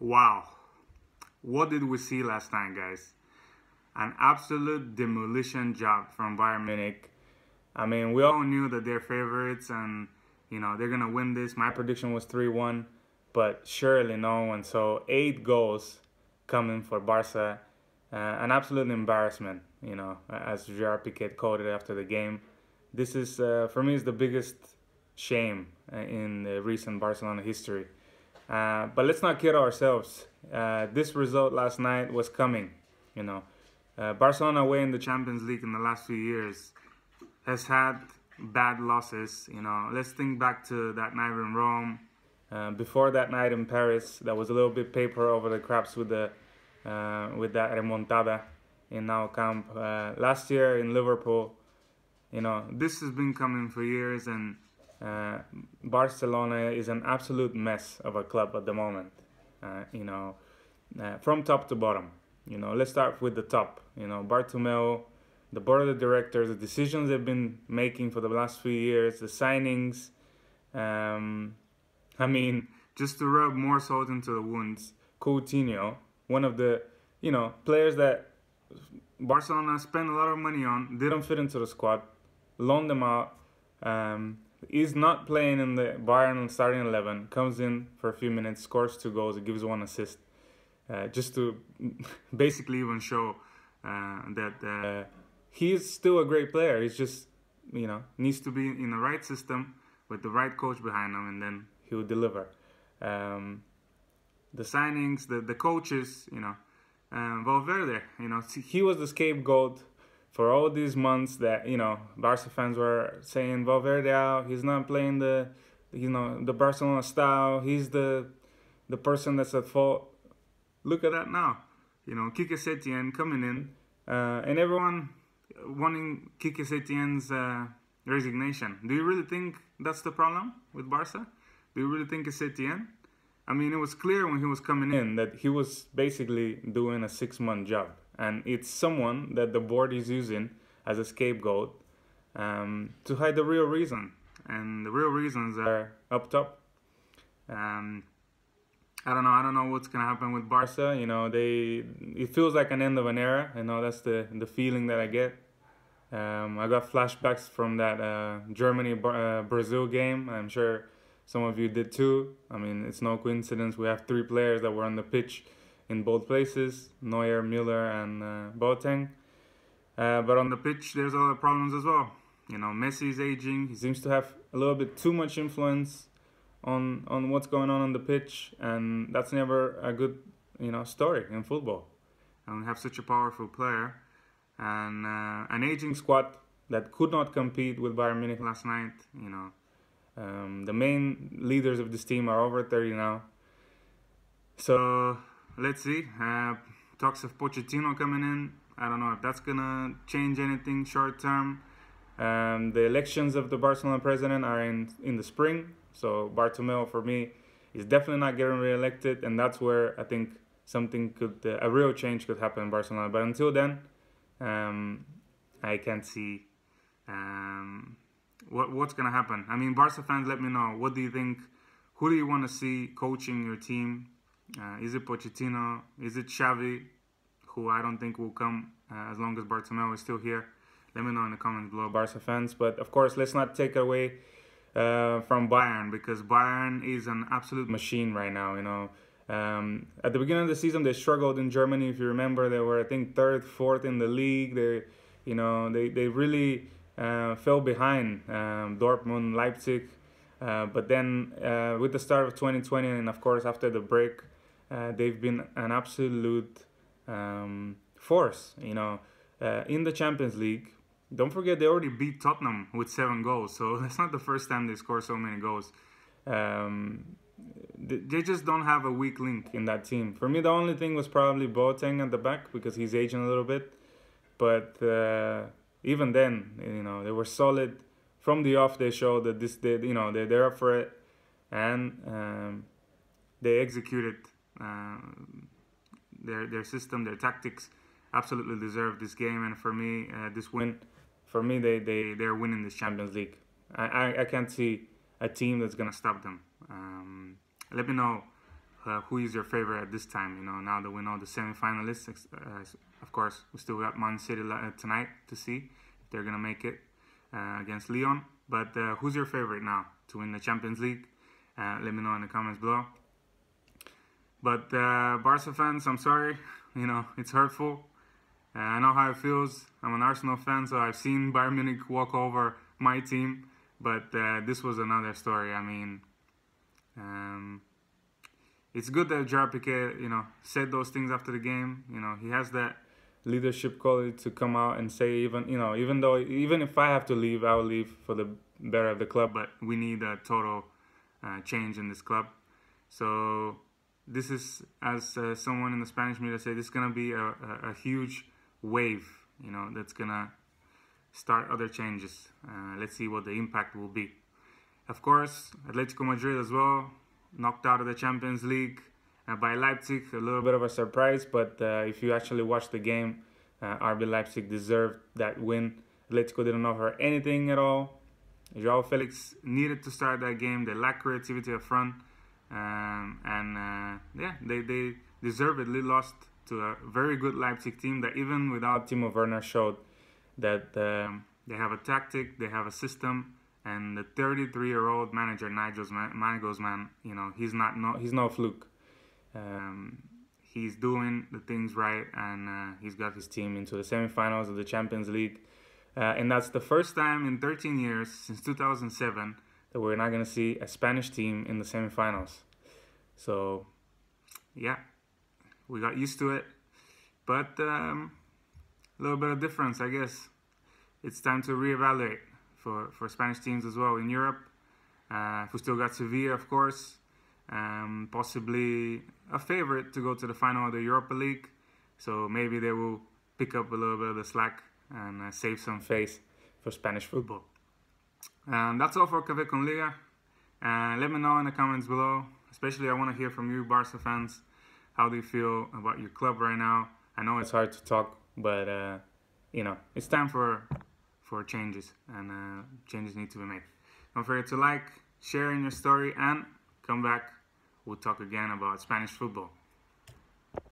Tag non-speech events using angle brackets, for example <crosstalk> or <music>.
Wow. What did we see last night, guys? An absolute demolition job from Bayern Munich. I mean, we all knew that they're favorites and, you know, they're going to win this. My prediction was 3 1, but surely no one. So, eight goals coming for Barca. Uh, an absolute embarrassment, you know, as Gerard Piqué called it after the game. This is, uh, for me, is the biggest shame uh, in the recent Barcelona history. Uh, but let's not kid ourselves. Uh, this result last night was coming. You know, uh, Barcelona away in the Champions League in the last few years has had bad losses. You know, let's think back to that night in Rome. Uh, before that night in Paris, that was a little bit paper over the cracks with the uh, with that remontada in Nou Camp. last year in Liverpool, you know, this has been coming for years and uh, Barcelona is an absolute mess of a club at the moment. Uh, you know, uh, from top to bottom. You know, let's start with the top. You know, Bartomeu, the board of directors, the decisions they've been making for the last few years, the signings. Um, I mean, just to rub more salt into the wounds, Coutinho, one of the, you know, players that Barcelona spent a lot of money on, didn't fit into the squad, loaned them out. Um, He's not playing in the Bayern starting 11, comes in for a few minutes, scores two goals, gives one assist. Uh, just to <laughs> basically even show uh, that uh, he's still a great player. He's just, you know, needs to be in the right system with the right coach behind him, and then he will deliver. Um, the signings, the, the coaches, you know, uh, Valverde, you know, he was the scapegoat for all these months that you know Barca fans were saying Valverde out, he's not playing the you know the Barcelona style. He's the the person that's at fault. Look at that now. You know, Quique Setien coming in, uh, and everyone wanting Quique Setien's uh, resignation. Do you really think that's the problem with Barca? Do you really think it's Setien? I mean, it was clear when he was coming in that he was basically doing a six month job and it's someone that the board is using as a scapegoat um, to hide the real reason. And the real reasons are up top. Um, I don't know. I don't know what's gonna happen with Barca. You know, they it feels like an end of an era. You know, that's the the feeling that I get. Um, I got flashbacks from that uh, Germany uh, Brazil game. I'm sure some of you did too. I mean, it's no coincidence. We have three players that were on the pitch in both places, Neuer, Müller, and uh, Boateng. Uh, but on the pitch, there's other problems as well. You know, Messi is aging. He seems to have a little bit too much influence on on what's going on on the pitch, and that's never a good you know story in football. And we have such a powerful player and uh, an aging squad that could not compete with Bayern Munich last night. You know, um, the main leaders of this team are over 30 now. So let's see. Uh, talks of Pochettino coming in. I don't know if that's gonna change anything short term. Um, the elections of the Barcelona president are in in the spring, so Bartomeu for me is definitely not getting re-elected, and that's where I think something could uh, a real change could happen in Barcelona. But until then, um, I can't see um, what what's gonna happen. I mean, Barca fans, let me know. What do you think? Who do you want to see coaching your team? Uh, is it Pochettino? Is it Xavi, who I don't think will come uh, as long as Bartomeu is still here? Let me know in the comments below, Barca fans. But of course, let's not take away uh, from Bayern because Bayern is an absolute machine right now. You know, um, at the beginning of the season, they struggled in Germany. If you remember, they were I think third, fourth in the league. They, you know, they they really uh, fell behind um, Dortmund, Leipzig. Uh, but then uh, with the start of 2020 and of course after the break uh, they've been an absolute um, force. You know, uh, in the Champions League. Don't forget they already beat Tottenham with seven goals, so <laughs> that's not the first time they score so many goals. Um, they just don't have a weak link in that team. For me, the only thing was probably Boateng at the back because he's aging a little bit. But uh, even then, you know, they were solid. From the off, they showed that this, they, you know, they're, they're up for it, and um, they executed their their system, their tactics, absolutely deserve this game. And for me, uh, this win, for me, they they they're winning this Champions League. I I, I can't see a team that's gonna stop them. Um, let me know uh, who is your favorite at this time? You know, now that we know the semifinalists, uh, of course, we still got Man City uh, tonight to see if they're gonna make it uh, against Lyon. But uh, who's your favorite now to win the Champions League? Uh, let me know in the comments below. But Barca fans, I'm sorry. You know, it's hurtful. I know how it feels. I'm an Arsenal fan, so I've seen Bayern Munich walk over my team. But this was another story. I mean. Um, it's good that Gerard Piqué, you know, said those things after the game. You know, he has that leadership quality to come out and say even, you know, even though even if I have to leave, I will leave for the better of the club. But we need a total uh, change in this club. So this is, as uh, someone in the Spanish media said, this is gonna be a, a, a huge wave. You know, that's gonna start other changes. Uh, let's see what the impact will be. Of course, Atletico Madrid as well knocked out of the Champions League uh, by Leipzig. A little bit of a surprise, but uh, if you actually watch the game, uh, RB Leipzig deserved that win. Atletico didn't offer anything at all. Joao Felix needed to start that game. They lacked creativity up front. Um, and uh, yeah, they, they deservedly lost to a very good Leipzig team that even without Timo Werner showed that um, they have a tactic, they have a system, and the 33 year old manager Nigel Nagelsmann, you know, he's not no he's no fluke. Um, he's doing the things right, and uh, he's got his team into the semifinals of the Champions League. Uh, and that's the first time in 13 years since 2007 that we're not going to see a Spanish team in the semifinals. So, yeah, we got used to it, but um, a little bit of difference, I guess. It's time to reevaluate for, for Spanish teams as well in Europe. Uh, we still got Sevilla, of course, um, possibly a favorite to go to the final of the Europa League. So maybe they will pick up a little bit of the slack and uh, save some face for Spanish football. And that's all for Café con Liga. And let me know in the comments below. Especially, I want to hear from you, Barca fans. How do you feel about your club right now? I know it's hard to talk, but uh, you know it's time for for changes, and uh, changes need to be made. Don't forget to like, share in your story, and come back. We'll talk again about Spanish football.